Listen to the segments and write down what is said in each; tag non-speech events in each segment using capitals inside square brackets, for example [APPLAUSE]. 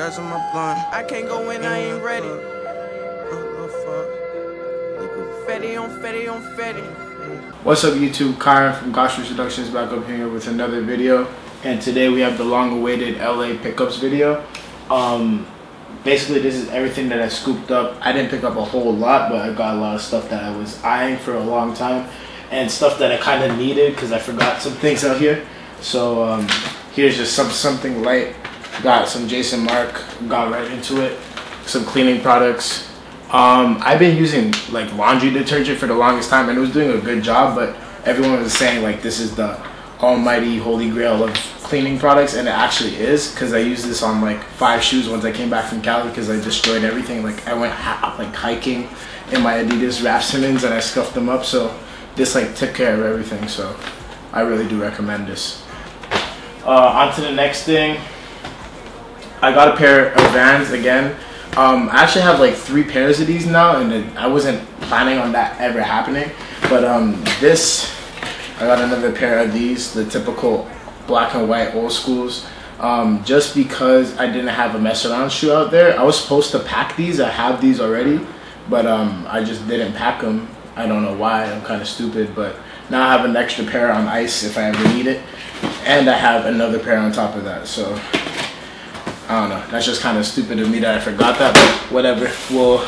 gas in my blunt. I can't go when I ain't ready. Fetty on Fetty on Fetty. What's up YouTube, Kyron from Gosh Seductions back up here with another video and today we have the long awaited LA pickups video. Um, basically this is everything that I scooped up. I didn't pick up a whole lot but I got a lot of stuff that I was eyeing for a long time and stuff that I kind of needed because I forgot some things out here. So um, here's just some something light. Got some Jason Markk, got right into it. Some cleaning products, um, I've been using like laundry detergent for the longest time and it was doing a good job, but everyone was saying like this is the almighty holy grail of cleaning products and it actually is because I used this on like five shoes once I came back from Cali because I destroyed everything. Like I went like hiking in my Adidas Raf Simons and I scuffed them up. So this like took care of everything. So I really do recommend this. Uh, on to the next thing. I got a pair of Vans again. Um, I actually have like three pairs of these now, and I wasn't planning on that ever happening. But um, this, I got another pair of these, the typical black and white old schools. Um, just because I didn't have a mess around shoe out there. I was supposed to pack these. I have these already, but um, I just didn't pack them. I don't know why. I'm kind of stupid, but now I have an extra pair on ice if I ever need it, and I have another pair on top of that. So I don't know. That's just kind of stupid of me that I forgot that, but whatever. We'll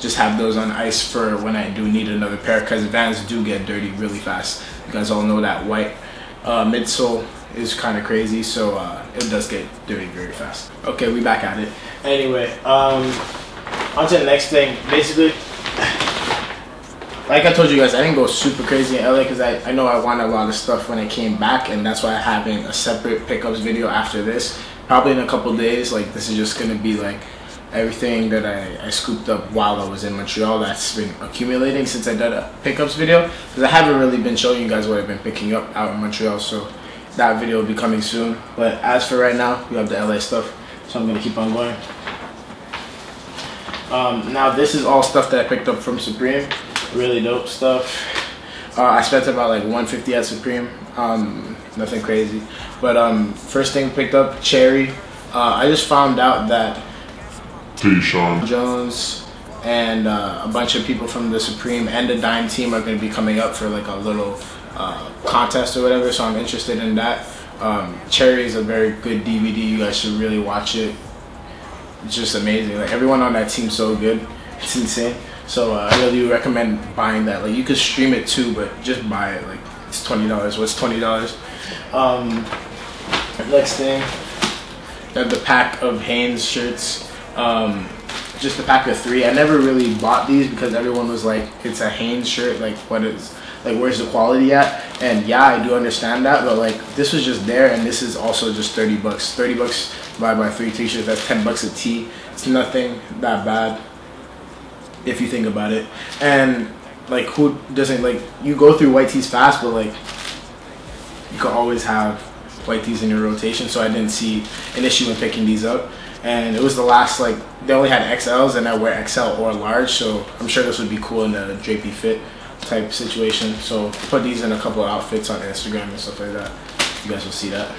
just have those on ice for when I do need another pair because Vans do get dirty really fast. You guys all know that white uh, midsole is kind of crazy, so uh, it does get dirty very fast. Okay, we back at it. Anyway, um, on to the next thing. Basically, like I told you guys, I didn't go super crazy in LA because I, I know I wanted a lot of stuff when I came back, and that's why I'm having a separate pickups video after this probably in a couple days like this is just gonna be like everything that I, I, scooped up while I was in Montreal that's been accumulating since I did a pickups video. Because I haven't really been showing you guys what I've been picking up out in Montreal so that video will be coming soon. But as for right now we have the LA stuff so I'm gonna keep on going. Um, now this is all stuff that I picked up from Supreme. Really dope stuff. Uh, I spent about like 150 at Supreme. Um, nothing crazy but um, first thing picked up Cherry. Uh, I just found out that Tyshawn Jones and uh, a bunch of people from the Supreme and the Dime team are going to be coming up for like a little uh, contest or whatever. So I'm interested in that. Um, Cherry is a very good DVD. You guys should really watch it. It's just amazing. Like everyone on that team's so good. [LAUGHS] It's insane. So uh, I really recommend buying that. Like you could stream it too, but just buy it. Like it's twenty dollars. What's twenty dollars? Um, Next thing, the pack of Hanes shirts. Um, just a pack of three. I never really bought these because everyone was like, it's a Hanes shirt. Like, what is, like, where's the quality at? And yeah, I do understand that, but like, this was just there, and this is also just 30 bucks. 30 bucks divided by three t-shirts, that's 10 bucks a tee. It's nothing that bad if you think about it. And like, who doesn't, like, you go through white tees fast, but like, you can always have white tees in your rotation, so I didn't see an issue in picking these up. And it was the last, like, they only had XLs, and I wear XL or large, so I'm sure this would be cool in a drapey fit type situation. So put these in a couple of outfits on Instagram and stuff like that. You guys will see that.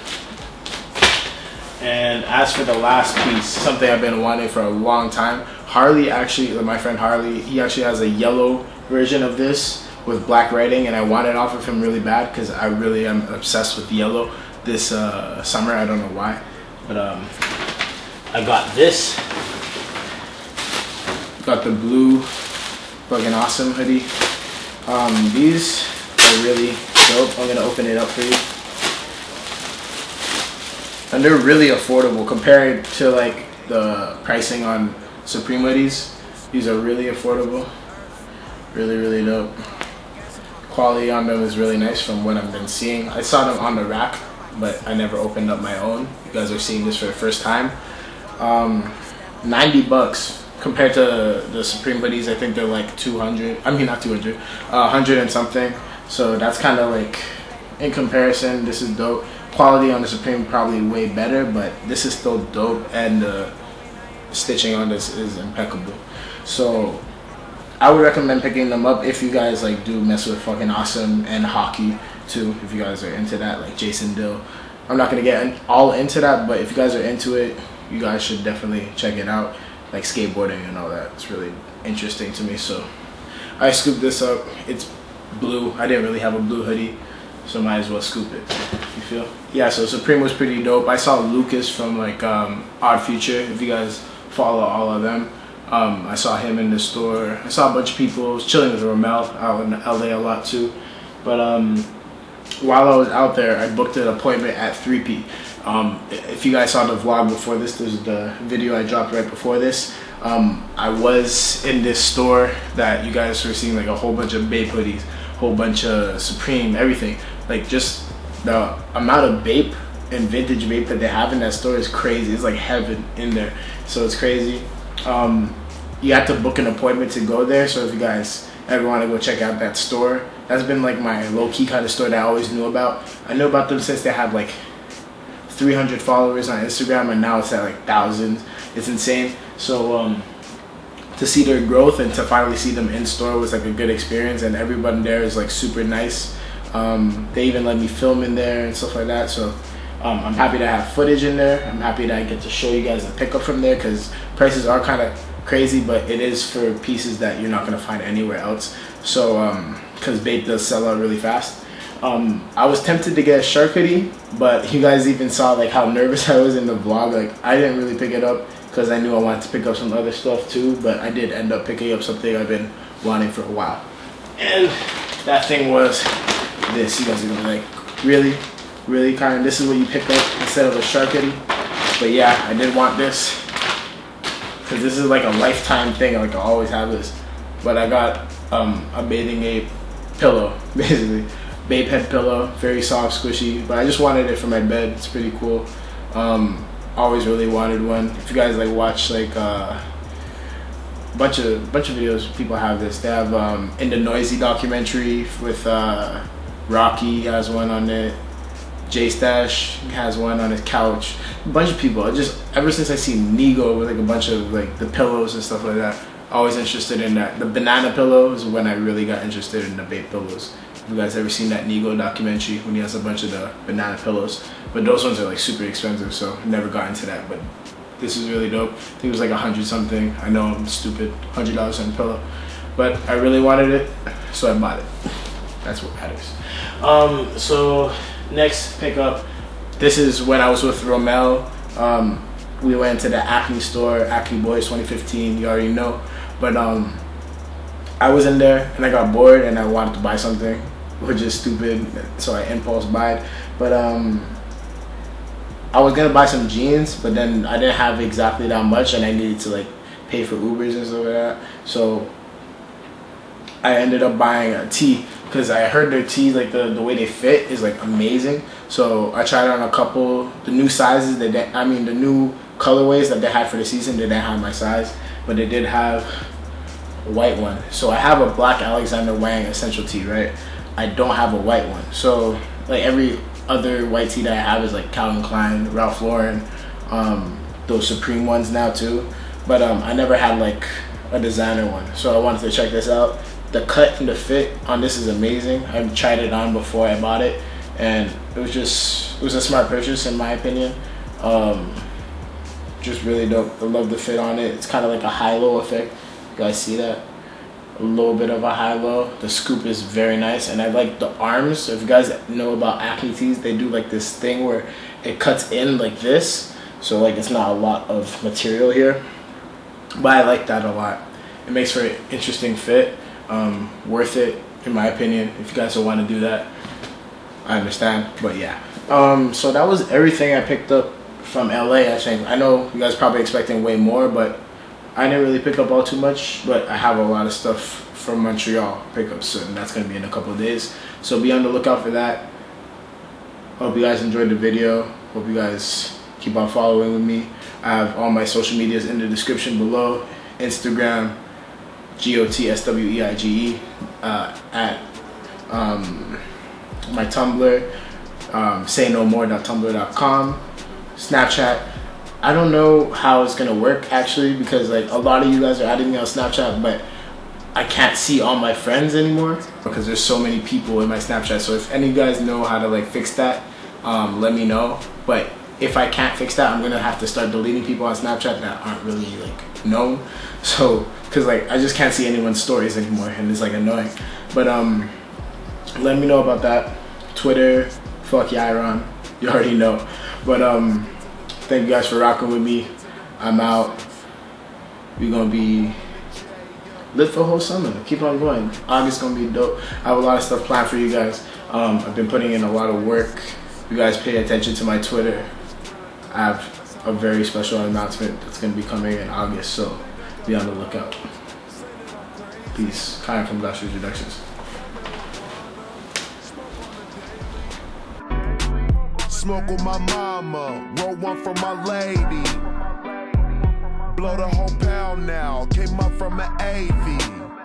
And as for the last piece, something I've been wanting for a long time, Harley actually, my friend Harley, he actually has a yellow version of this with black writing and I wanted off of him really bad because I really am obsessed with yellow this uh, summer. I don't know why, but um, I got this. Got the blue, fucking awesome hoodie. Um, these are really dope. I'm gonna open it up for you. And they're really affordable compared to like the pricing on Supreme hoodies. These are really affordable. Really, really dope. Quality on them is really nice from what I've been seeing. I saw them on the rack but I never opened up my own. You guys are seeing this for the first time. Um, 90 bucks compared to the Supreme hoodies. I think they're like 200. I mean, not 200, uh, 100 and something. So that's kind of like, in comparison, this is dope. Quality on the Supreme probably way better, but this is still dope, and the stitching on this is impeccable. So I would recommend picking them up if you guys like do mess with fucking awesome and hockey too, if you guys are into that, like Jason Dill. I'm not gonna get all into that, but if you guys are into it, you guys should definitely check it out. Like skateboarding and all that. It's really interesting to me. So I scooped this up. It's blue. I didn't really have a blue hoodie, so might as well scoop it. You feel? Yeah. So Supreme was pretty dope. I saw Lucas from like um, Odd Future. If you guys follow all of them. Um, I saw him in the store. I saw a bunch of people. Chilling with Romel out in LA a lot too. But um, while I was out there, I booked an appointment at 3P. Um, if you guys saw the vlog before this, there's the video I dropped right before this. Um, I was in this store that you guys were seeing like a whole bunch of Bape hoodies, whole bunch of Supreme, everything. Like just the amount of Bape and vintage Bape that they have in that store is crazy. It's like heaven in there. So it's crazy. Um, you have to book an appointment to go there. So if you guys ever want to go check out that store, that's been like my low key kind of store that I always knew about. I knew about them since they had like 300 followers on Instagram, and now it's at like thousands. It's insane. So um, to see their growth and to finally see them in store was like a good experience, and everyone there is like super nice. Um, they even let me film in there and stuff like that. So um, I'm happy to have footage in there. I'm happy that I get to show you guys the pickup from there because prices are kind of crazy, but it is for pieces that you're not gonna find anywhere else. So um, because um, Bape does sell out really fast. Um, I was tempted to get a shark hoodie, but you guys even saw like how nervous [LAUGHS] I was in the vlog. Like I didn't really pick it up because I knew I wanted to pick up some other stuff too. But I did end up picking up something I've been wanting for a while, and that thing was this. You guys are gonna be like, really, really, kind of. This is what you pick up instead of a shark hoodie. But yeah, I did want this because this is like a lifetime thing. Like I always have this, but I got um, a bathing ape pillow [LAUGHS] basically Bape head pillow, very soft, squishy. But I just wanted it for my bed. It's pretty cool. Um, always really wanted one. If you guys like watch like uh, bunch of bunch of videos, people have this. They have um, in the Noisey documentary with uh, Rocky has one on it. J Stash has one on his couch. A bunch of people. Just ever since I see Nigo with like a bunch of like the pillows and stuff like that. Always interested in that. The banana pillow is when I really got interested in the Bape pillows you guys ever seen that Nigo documentary when he has a bunch of the banana pillows. But those ones are like super expensive, so never got into that. But this is really dope. I think it was like a hundred something. I know I'm stupid, hundred dollars on a pillow, but I really wanted it, so I bought it. That's what matters. Um, so next pickup. This is when I was with Romel. Um, we went to the Acne store, Acne Boys 2015. You already know, but um, I was in there and I got bored and I wanted to buy something which is stupid. So I impulse buy it. But um, I was gonna buy some jeans, but then I didn't have exactly that much, and I needed to like pay for Ubers and stuff like that. So I ended up buying a tee because I heard their tees like the the way they fit is like amazing. So I tried on a couple the new sizes that they, I mean the new colorways that they had for the season. They didn't have my size, but they did have a white one. So I have a black Alexander Wang essential tee, right? I don't have a white one. So like every other white tee that I have is like Calvin Klein, Ralph Lauren, um, those Supreme ones now too. But um, I never had like a designer one. So I wanted to check this out. The cut and the fit on this is amazing. I tried it on before I bought it, and it was just it was a smart purchase in my opinion. Um, just really dope. I love the fit on it. It's kind of like a high-low effect. You guys see that? a little bit of a high-low. The scoop is very nice, and I like the arms. So If you guys know about acne tees, they do like this thing where it cuts in like this, so like it's not a lot of material here. But I like that a lot. It makes for an interesting fit. Um, worth it, in my opinion. If you guys don't want to do that, I understand. But yeah. Um, so that was everything I picked up from LA. I think I know you guys probably expecting way more, but I didn't really pick up all too much, but I have a lot of stuff from Montreal pickups, and that's gonna be in a couple days. So be on the lookout for that. Hope you guys enjoyed the video. Hope you guys keep on following with me. I have all my social medias in the description below. Instagram, G-O-T-S-W-E-I-G-E, uh, at um, my Tumblr, um, sayknowmore.tumblr.com, Snapchat, I don't know how it's gonna work actually because like a lot of you guys are adding me on Snapchat, but I can't see all my friends anymore because there's so many people in my Snapchat. So if any guys know how to like fix that, um, let me know. But if I can't fix that, I'm gonna have to start deleting people on Snapchat that aren't really like known. [LAUGHS] So, cause like I just can't see anyone's stories anymore, and it's like annoying. But um, let me know about that. Twitter, Fuckyron, you already know. But um, thank you guys for rocking with me. I'm out. We gonna be lit for whole summer. Keep on going. August gonna be dope. I have a lot of stuff planned for you guys. Um, I've been putting in a lot of work. You guys pay attention to my Twitter. I have a very special announcement that's gonna be coming in August, so be on the lookout. Peace. Kyle from Glass Introductions. Smoke with my mama, roll one for my lady. Blow the whole pound now, came up from an AV.